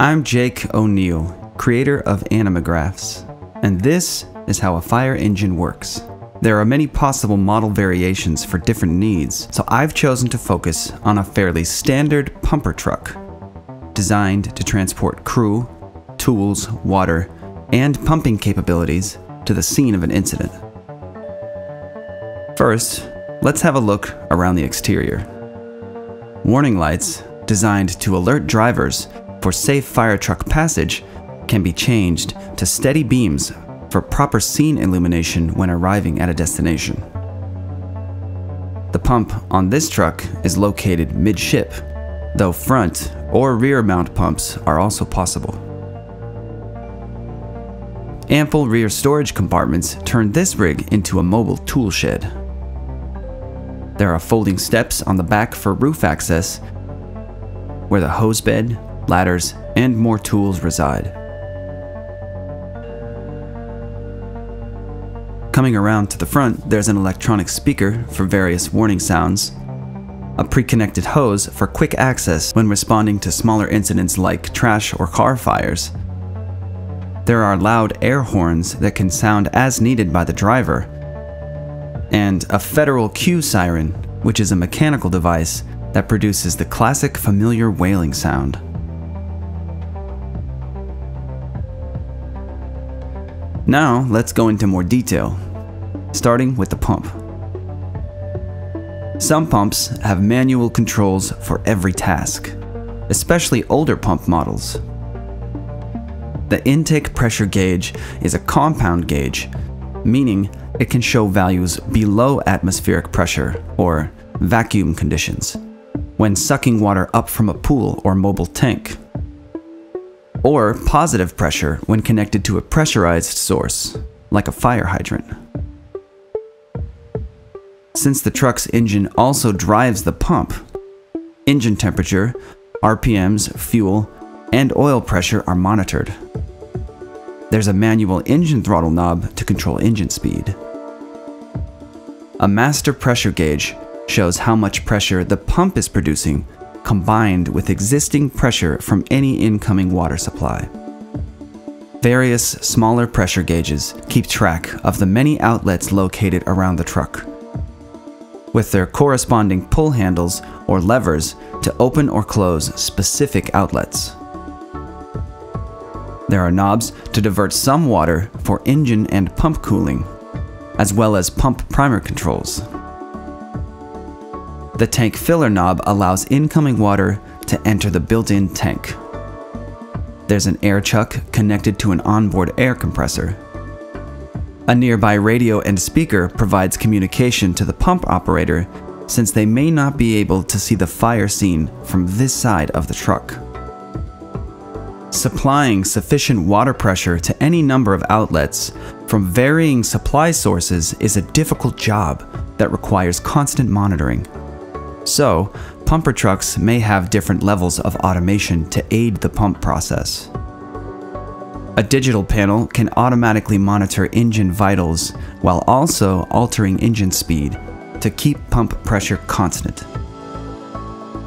I'm Jake O'Neal, creator of Animagraffs, and this is how a fire engine works. There are many possible model variations for different needs, so I've chosen to focus on a fairly standard pumper truck, designed to transport crew, tools, water, and pumping capabilities to the scene of an incident. First, let's have a look around the exterior. Warning lights, designed to alert drivers for safe fire truck passage, can be changed to steady beams for proper scene illumination when arriving at a destination. The pump on this truck is located midship, though front or rear mount pumps are also possible. Ample rear storage compartments turn this rig into a mobile tool shed. There are folding steps on the back for roof access, where the hose bed, ladders, and more tools reside. Coming around to the front, there's an electronic speaker for various warning sounds, a pre-connected hose for quick access when responding to smaller incidents like trash or car fires, there are loud air horns that can sound as needed by the driver, and a federal Q siren, which is a mechanical device that produces the classic familiar wailing sound. Now, let's go into more detail, starting with the pump. Some pumps have manual controls for every task, especially older pump models. The intake pressure gauge is a compound gauge, meaning it can show values below atmospheric pressure, or vacuum conditions, when sucking water up from a pool or mobile tank, or positive pressure when connected to a pressurized source, like a fire hydrant. Since the truck's engine also drives the pump, engine temperature, RPMs, fuel, and oil pressure are monitored. There's a manual engine throttle knob to control engine speed. A master pressure gauge shows how much pressure the pump is producing combined with existing pressure from any incoming water supply. Various smaller pressure gauges keep track of the many outlets located around the truck, with their corresponding pull handles or levers to open or close specific outlets. There are knobs to divert some water for engine and pump cooling, as well as pump primer controls. The tank filler knob allows incoming water to enter the built-in tank. There's an air chuck connected to an onboard air compressor. A nearby radio and speaker provides communication to the pump operator since they may not be able to see the fire scene from this side of the truck. Supplying sufficient water pressure to any number of outlets from varying supply sources is a difficult job that requires constant monitoring. So, pumper trucks may have different levels of automation to aid the pump process. A digital panel can automatically monitor engine vitals while also altering engine speed to keep pump pressure constant.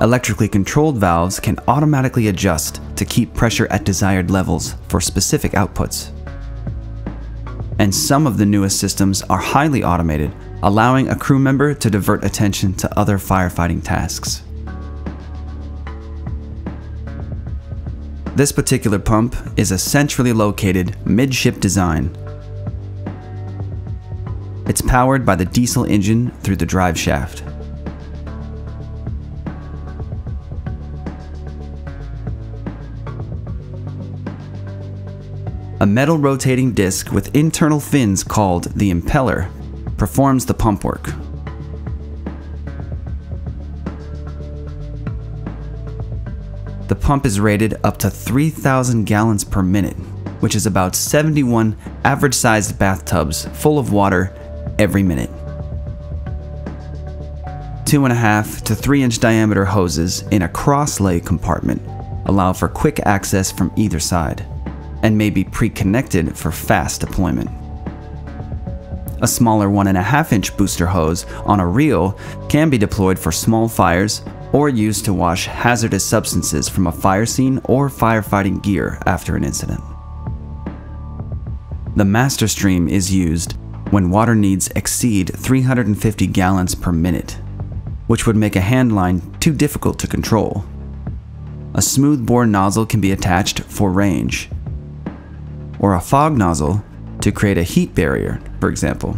Electrically controlled valves can automatically adjust to keep pressure at desired levels for specific outputs. And some of the newest systems are highly automated, allowing a crew member to divert attention to other firefighting tasks. This particular pump is a centrally located midship design. It's powered by the diesel engine through the drive shaft. A metal rotating disc with internal fins called the impeller performs the pump work. The pump is rated up to 3,000 gallons per minute, which is about 71 average sized bathtubs full of water every minute. Two and a half to three inch diameter hoses in a cross lay compartment allow for quick access from either side and may be pre-connected for fast deployment. A smaller 1.5 inch booster hose on a reel can be deployed for small fires or used to wash hazardous substances from a fire scene or firefighting gear after an incident. The master stream is used when water needs exceed 350 gallons per minute, which would make a hand line too difficult to control. A smooth bore nozzle can be attached for range, or a fog nozzle to create a heat barrier, for example.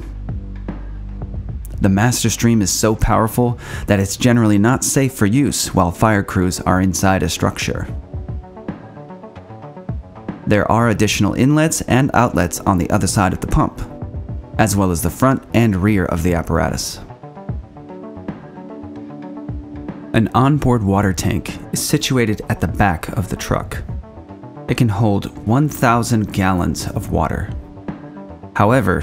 The master stream is so powerful that it's generally not safe for use while fire crews are inside a structure. There are additional inlets and outlets on the other side of the pump, as well as the front and rear of the apparatus. An onboard water tank is situated at the back of the truck. It can hold 1,000 gallons of water. However,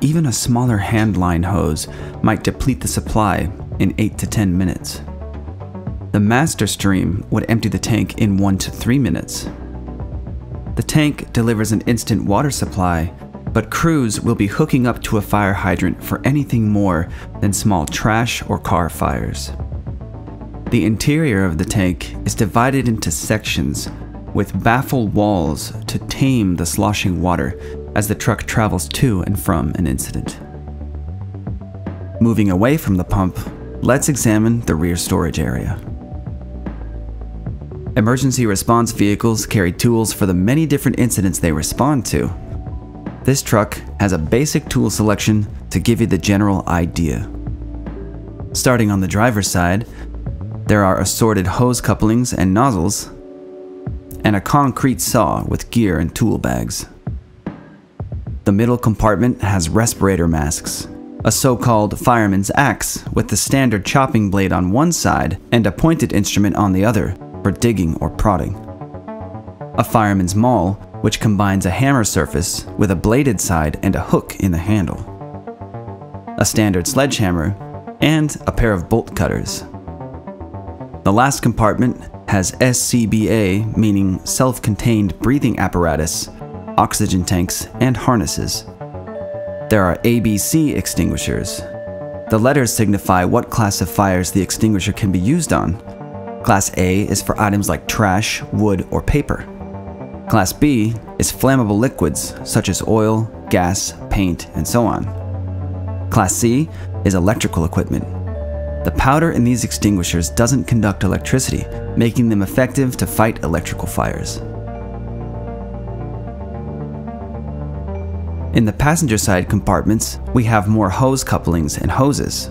even a smaller handline hose might deplete the supply in 8 to 10 minutes. The master stream would empty the tank in 1 to 3 minutes. The tank delivers an instant water supply, but crews will be hooking up to a fire hydrant for anything more than small trash or car fires. The interior of the tank is divided into sections with baffle walls to tame the sloshing water as the truck travels to and from an incident. Moving away from the pump, let's examine the rear storage area. Emergency response vehicles carry tools for the many different incidents they respond to. This truck has a basic tool selection to give you the general idea. Starting on the driver's side, there are assorted hose couplings and nozzles, and a concrete saw with gear and tool bags. The middle compartment has respirator masks, a so-called fireman's axe with the standard chopping blade on one side and a pointed instrument on the other for digging or prodding. A fireman's maul, which combines a hammer surface with a bladed side and a hook in the handle. A standard sledgehammer, and a pair of bolt cutters. The last compartment has SCBA, meaning self-contained breathing apparatus, oxygen tanks, and harnesses. There are ABC extinguishers. The letters signify what class of fires the extinguisher can be used on, Class A is for items like trash, wood, or paper. Class B is flammable liquids such as oil, gas, paint, and so on. Class C is electrical equipment. The powder in these extinguishers doesn't conduct electricity, making them effective to fight electrical fires. In the passenger side compartments, we have more hose couplings and hoses.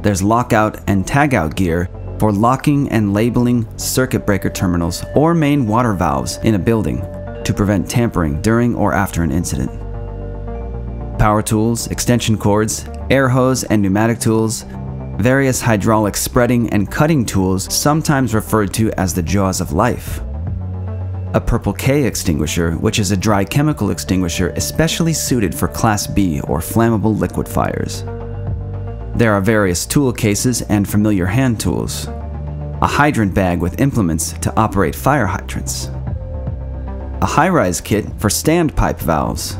There's lockout and tagout gear for locking and labeling circuit breaker terminals or main water valves in a building to prevent tampering during or after an incident. Power tools, extension cords, air hose and pneumatic tools, various hydraulic spreading and cutting tools sometimes referred to as the jaws of life. A Purple K extinguisher, which is a dry chemical extinguisher especially suited for Class B or flammable liquid fires. There are various tool cases and familiar hand tools. A hydrant bag with implements to operate fire hydrants. A high-rise kit for standpipe valves.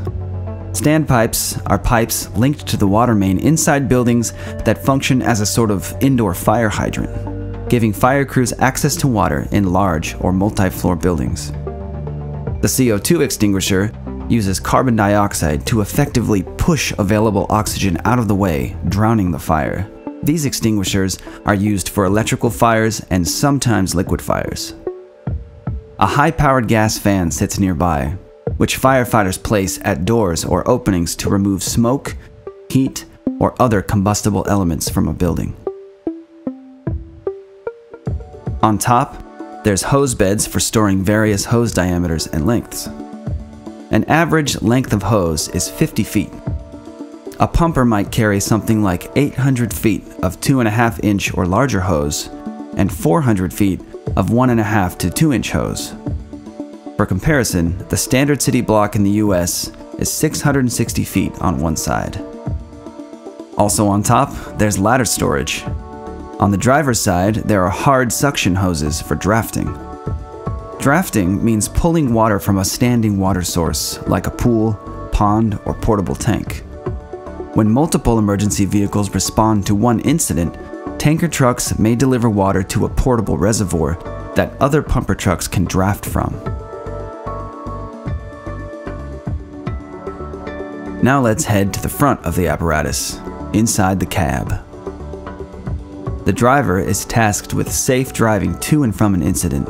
Standpipes are pipes linked to the water main inside buildings that function as a sort of indoor fire hydrant, giving fire crews access to water in large or multi-floor buildings. The CO2 extinguisher uses carbon dioxide to effectively push available oxygen out of the way, drowning the fire. These extinguishers are used for electrical fires and sometimes liquid fires. A high-powered gas fan sits nearby, which firefighters place at doors or openings to remove smoke, heat, or other combustible elements from a building. On top, there's hose beds for storing various hose diameters and lengths. An average length of hose is 50 feet. A pumper might carry something like 800 feet of 2.5 inch or larger hose and 400 feet of 1.5 to 2 inch hose. For comparison, the standard city block in the US is 660 feet on one side. Also on top, there's ladder storage. On the driver's side, there are hard suction hoses for drafting. Drafting means pulling water from a standing water source, like a pool, pond, or portable tank. When multiple emergency vehicles respond to one incident, tanker trucks may deliver water to a portable reservoir that other pumper trucks can draft from. Now let's head to the front of the apparatus, inside the cab. The driver is tasked with safe driving to and from an incident.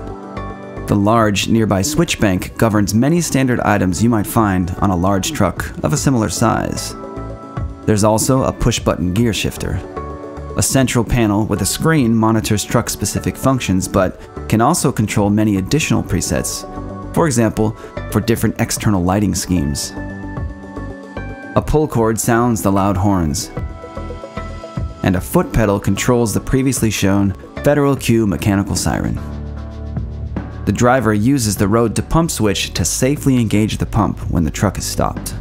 The large nearby switch bank governs many standard items you might find on a large truck of a similar size. There's also a push button gear shifter. A central panel with a screen monitors truck specific functions but can also control many additional presets, for example, for different external lighting schemes. A pull cord sounds the loud horns, and a foot pedal controls the previously shown Federal Q mechanical siren. The driver uses the road to pump switch to safely engage the pump when the truck is stopped.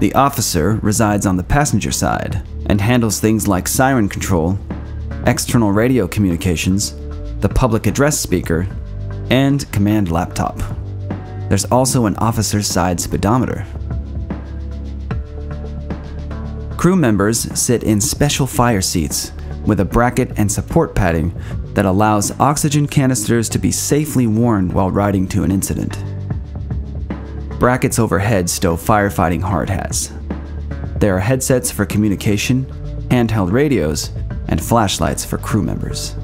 The officer resides on the passenger side and handles things like siren control, external radio communications, the public address speaker, and command laptop. There's also an officer's side speedometer. Crew members sit in special fire seats with a bracket and support padding that allows oxygen canisters to be safely worn while riding to an incident. Brackets overhead stow firefighting hard hats. There are headsets for communication, handheld radios, and flashlights for crew members.